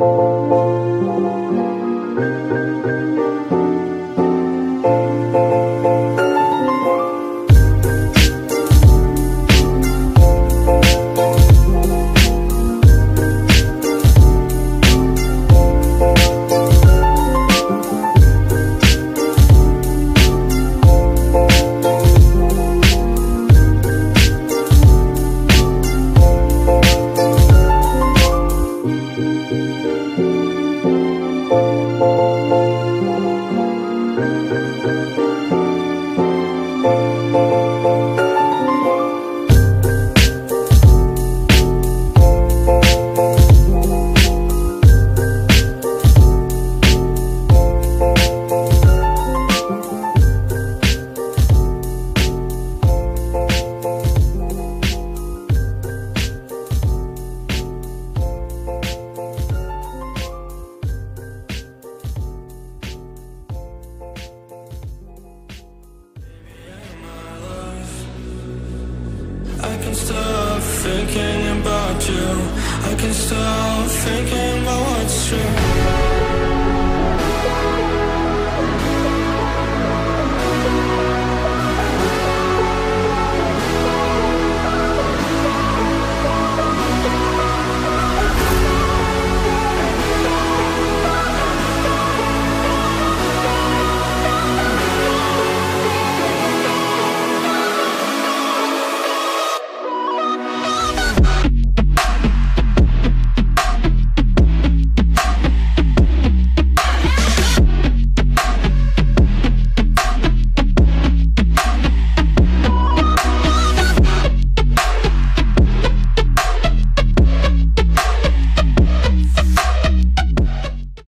I thinking about you. I can stop thinking about what's true.